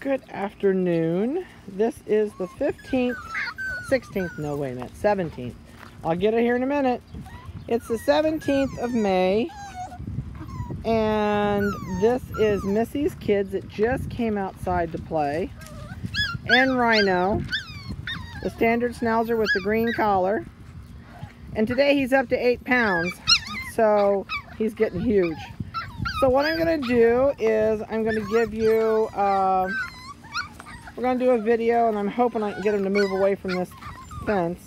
Good afternoon. This is the 15th, 16th, no wait a minute, 17th. I'll get it here in a minute. It's the 17th of May and this is Missy's kids that just came outside to play and Rhino, the standard schnauzer with the green collar. And today he's up to eight pounds, so he's getting huge. So what I'm to do is I'm to give you, uh, we're going to do a video and I'm hoping I can get him to move away from this fence.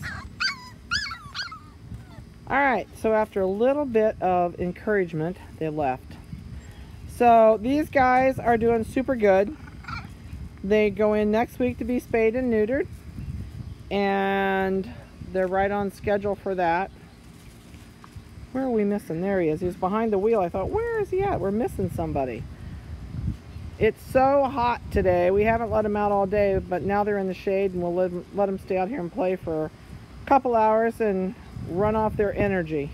Alright, so after a little bit of encouragement, they left. So these guys are doing super good. They go in next week to be spayed and neutered. And they're right on schedule for that. Where are we missing? There he is. He's behind the wheel. I thought, where is he at? We're missing somebody. It's so hot today. We haven't let them out all day, but now they're in the shade and we'll let them, let them stay out here and play for a couple hours and run off their energy.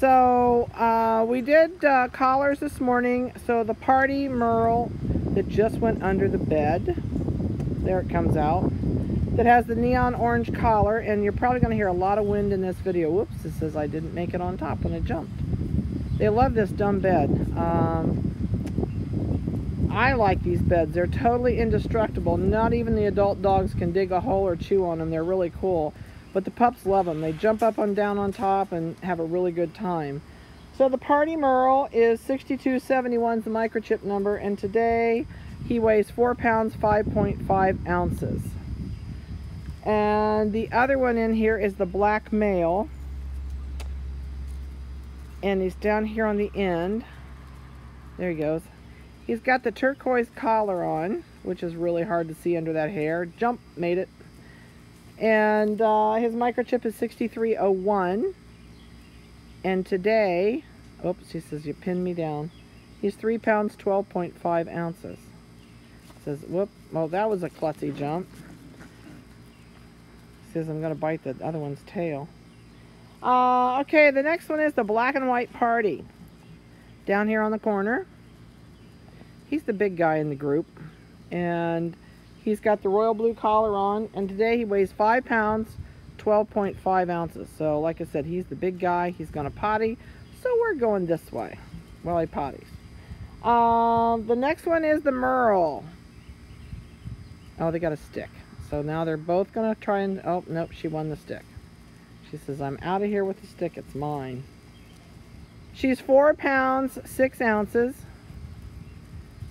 So uh, we did uh, collars this morning. So the party merle that just went under the bed, there it comes out that has the neon orange collar and you're probably going to hear a lot of wind in this video. Whoops, it says I didn't make it on top when it jumped. They love this dumb bed. Um, I like these beds. They're totally indestructible. Not even the adult dogs can dig a hole or chew on them. They're really cool. But the pups love them. They jump up and down on top and have a really good time. So the Party Merle is 6271's the microchip number and today he weighs 4 pounds 5.5 ounces. And the other one in here is the black male. And he's down here on the end. There he goes. He's got the turquoise collar on, which is really hard to see under that hair. Jump, made it. And uh, his microchip is 6301. And today, oops, he says you pinned me down. He's 3 pounds 12.5 ounces. Says, whoop, well that was a klutzy jump says I'm going to bite the other one's tail. Uh, okay, the next one is the black and white party. Down here on the corner. He's the big guy in the group. And he's got the royal blue collar on. And today he weighs 5 pounds, 12.5 ounces. So like I said, he's the big guy. He's going to potty. So we're going this way while he potties. Um, the next one is the Merle. Oh, they got a stick. So now they're both going to try and... Oh, nope, she won the stick. She says, I'm out of here with the stick. It's mine. She's 4 pounds, 6 ounces.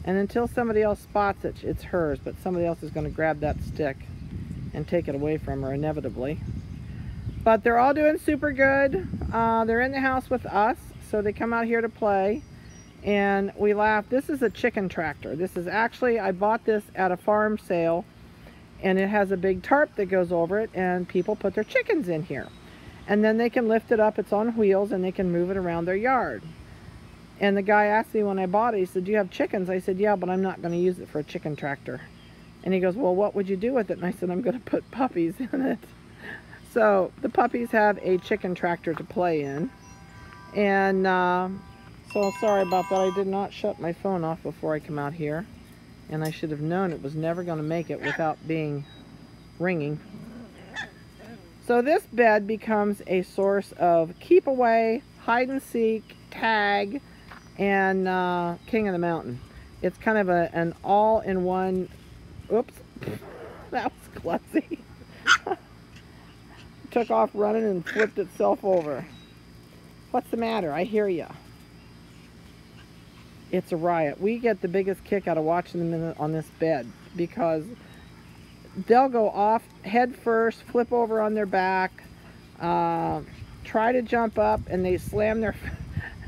And until somebody else spots it, it's hers. But somebody else is going to grab that stick and take it away from her, inevitably. But they're all doing super good. Uh, they're in the house with us. So they come out here to play. And we laugh. This is a chicken tractor. This is actually, I bought this at a farm sale and it has a big tarp that goes over it and people put their chickens in here and then they can lift it up it's on wheels and they can move it around their yard and the guy asked me when I bought it he said do you have chickens? I said yeah but I'm not going to use it for a chicken tractor. And he goes well what would you do with it? And I said I'm going to put puppies in it. So the puppies have a chicken tractor to play in. And uh, so sorry about that. I did not shut my phone off before I come out here. And I should have known it was never going to make it without being ringing. So this bed becomes a source of keep away, hide and seek, tag, and uh, king of the mountain. It's kind of a, an all-in-one, oops, that was klutzy. Took off running and flipped itself over. What's the matter? I hear you it's a riot. We get the biggest kick out of watching them on this bed because they'll go off head first, flip over on their back, uh, try to jump up, and they slam their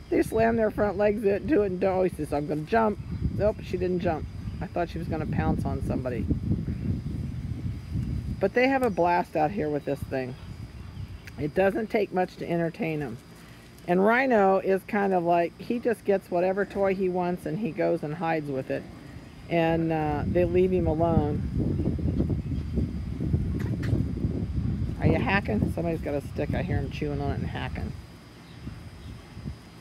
they slam their front legs into it and do he says, I'm going to jump. Nope, she didn't jump. I thought she was going to pounce on somebody. But they have a blast out here with this thing. It doesn't take much to entertain them. And Rhino is kind of like, he just gets whatever toy he wants and he goes and hides with it. And uh, they leave him alone. Are you hacking? Somebody's got a stick. I hear him chewing on it and hacking.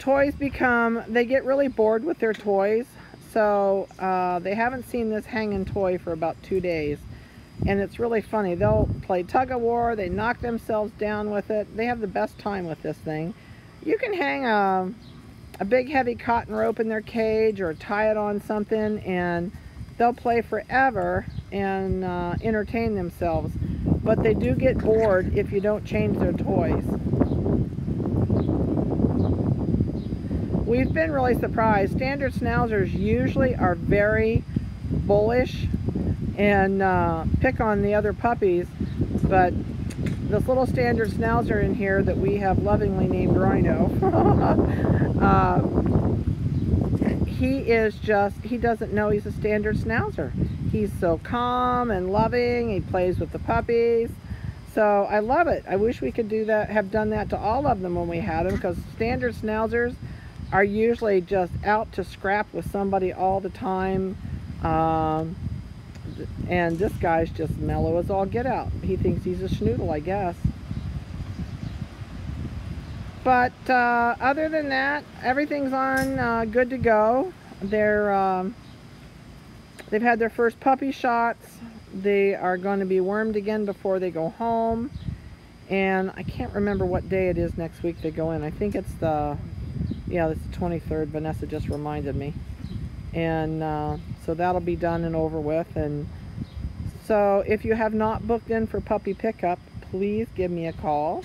Toys become, they get really bored with their toys. So uh, they haven't seen this hanging toy for about two days. And it's really funny. They'll play tug of war. They knock themselves down with it. They have the best time with this thing. You can hang a, a big heavy cotton rope in their cage or tie it on something and they'll play forever and uh, entertain themselves. But they do get bored if you don't change their toys. We've been really surprised. Standard Schnauzers usually are very bullish and uh, pick on the other puppies, but this little standard schnauzer in here that we have lovingly named Rhino, uh, he is just, he doesn't know he's a standard schnauzer. He's so calm and loving, he plays with the puppies. So I love it. I wish we could do that, have done that to all of them when we had them because standard schnauzers are usually just out to scrap with somebody all the time. Um, and this guy's just mellow as all get out. He thinks he's a schnoodle, I guess. But uh, other than that, everything's on uh, good to go. They're um, they've had their first puppy shots. They are going to be wormed again before they go home. And I can't remember what day it is next week they go in. I think it's the yeah, it's the 23rd. Vanessa just reminded me. And uh, so that'll be done and over with. And so if you have not booked in for puppy pickup, please give me a call.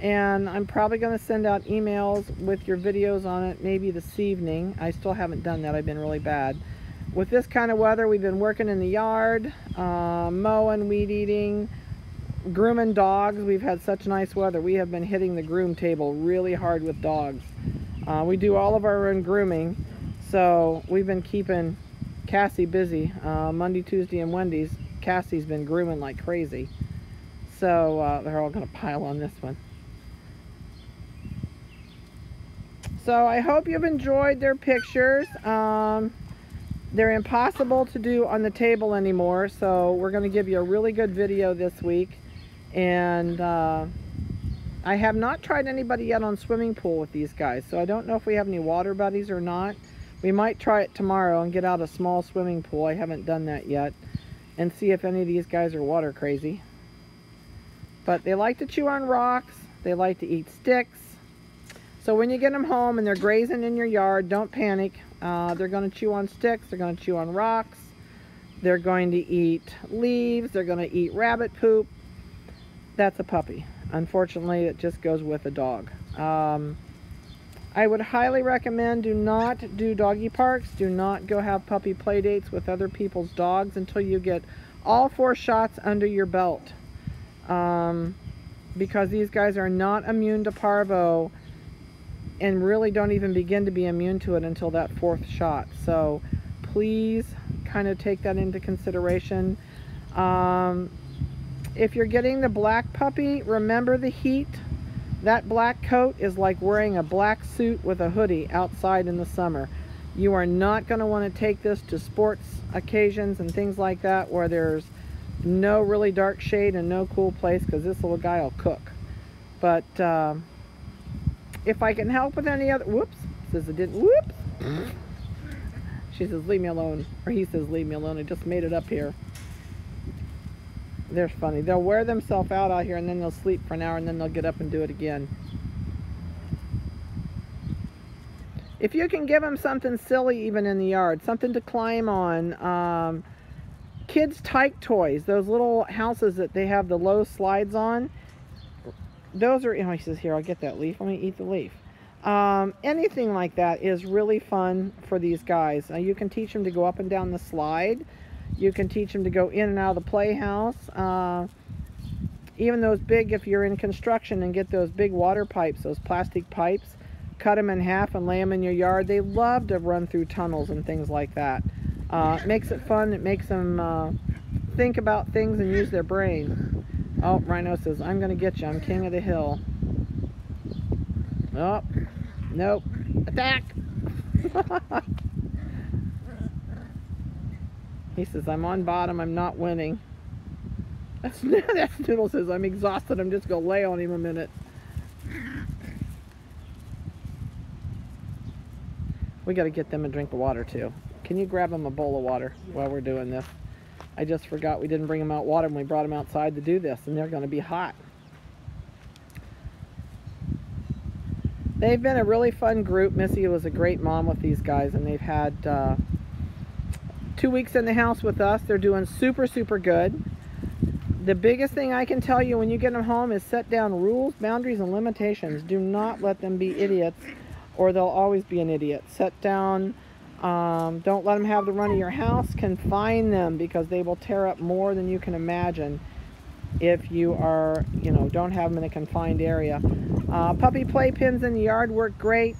And I'm probably going to send out emails with your videos on it maybe this evening. I still haven't done that. I've been really bad. With this kind of weather, we've been working in the yard, uh, mowing, weed eating, grooming dogs. We've had such nice weather. We have been hitting the groom table really hard with dogs. Uh, we do all of our own grooming, so we've been keeping Cassie busy. Uh, Monday, Tuesday, and Wednesdays, Cassie's been grooming like crazy. So uh, they're all going to pile on this one. So I hope you've enjoyed their pictures. Um, they're impossible to do on the table anymore, so we're going to give you a really good video this week. And uh, I have not tried anybody yet on swimming pool with these guys, so I don't know if we have any water buddies or not. We might try it tomorrow and get out a small swimming pool. I haven't done that yet. And see if any of these guys are water crazy. But they like to chew on rocks. They like to eat sticks. So when you get them home and they're grazing in your yard, don't panic. Uh, they're going to chew on sticks. They're going to chew on rocks. They're going to eat leaves. They're going to eat rabbit poop. That's a puppy. Unfortunately, it just goes with a dog. Um, I would highly recommend do not do doggy parks. Do not go have puppy play dates with other people's dogs until you get all four shots under your belt. Um, because these guys are not immune to parvo and really don't even begin to be immune to it until that fourth shot. So please kind of take that into consideration. Um, if you're getting the black puppy, remember the heat. That black coat is like wearing a black suit with a hoodie outside in the summer. You are not going to want to take this to sports occasions and things like that where there's no really dark shade and no cool place because this little guy will cook. But uh, if I can help with any other, whoops, says it didn't, whoops. She says, leave me alone. Or he says, leave me alone. I just made it up here. They're funny. They'll wear themselves out out here and then they'll sleep for an hour and then they'll get up and do it again. If you can give them something silly even in the yard, something to climb on, um, kids' tyke toys, those little houses that they have the low slides on, those are, oh, he says, here, I'll get that leaf. Let me eat the leaf. Um, anything like that is really fun for these guys. Uh, you can teach them to go up and down the slide. You can teach them to go in and out of the playhouse. Uh, even those big, if you're in construction and get those big water pipes, those plastic pipes, cut them in half and lay them in your yard. They love to run through tunnels and things like that. Uh, it makes it fun. It makes them uh, think about things and use their brain. Oh, Rhino says, I'm going to get you. I'm king of the hill. Oh, nope. Attack! He says, I'm on bottom, I'm not winning. That's, that's Noodle says, I'm exhausted, I'm just going to lay on him a minute. We got to get them a drink of water too. Can you grab them a bowl of water while we're doing this? I just forgot we didn't bring them out water when we brought them outside to do this, and they're going to be hot. They've been a really fun group. Missy was a great mom with these guys, and they've had uh, two weeks in the house with us. They're doing super, super good. The biggest thing I can tell you when you get them home is set down rules, boundaries, and limitations. Do not let them be idiots, or they'll always be an idiot. Set down um, don't let them have the run of your house. Confine them because they will tear up more than you can imagine if you are, you know, don't have them in a confined area. Uh, puppy playpens in the yard work great.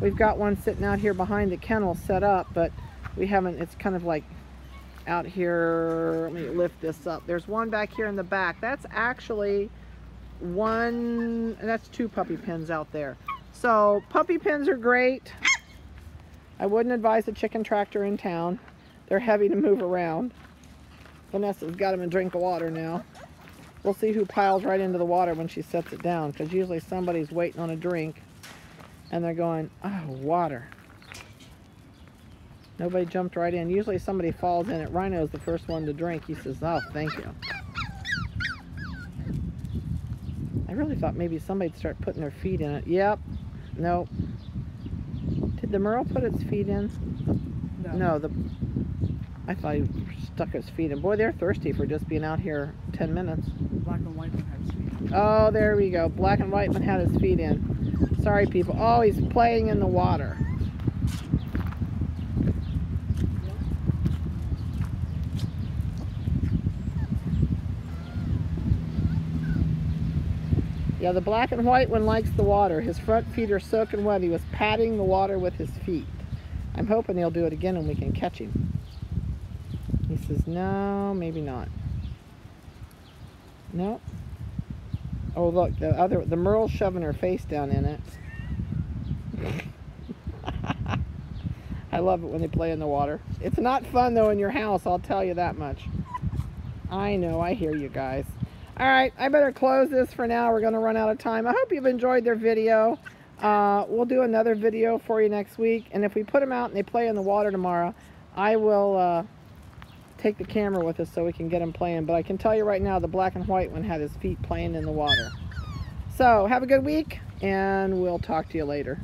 We've got one sitting out here behind the kennel set up, but we haven't, it's kind of like out here. Let me lift this up. There's one back here in the back. That's actually one, that's two puppy pens out there. So puppy pens are great. I wouldn't advise a chicken tractor in town. They're heavy to move around. Vanessa's got him a drink of water now. We'll see who piles right into the water when she sets it down because usually somebody's waiting on a drink and they're going, oh, water. Nobody jumped right in. Usually somebody falls in it. Rhino's the first one to drink. He says, oh, thank you. I really thought maybe somebody'd start putting their feet in it. Yep. Nope. Did the Merle put its feet in? No. No, the I thought he stuck his feet in. Boy, they're thirsty for just being out here 10 minutes. Black and white one has feet. in. Oh, there we go. Black and white had his feet in. Sorry, people. Oh, he's playing in the water. Yeah, the black and white one likes the water. His front feet are soaking wet. He was patting the water with his feet. I'm hoping he'll do it again and we can catch him. He says, no, maybe not. No. Oh, look, the other, the Merle's shoving her face down in it. I love it when they play in the water. It's not fun, though, in your house, I'll tell you that much. I know, I hear you guys. All right, I better close this for now. We're going to run out of time. I hope you've enjoyed their video. Uh, we'll do another video for you next week. And if we put them out and they play in the water tomorrow, I will uh, take the camera with us so we can get them playing. But I can tell you right now, the black and white one had his feet playing in the water. So have a good week, and we'll talk to you later.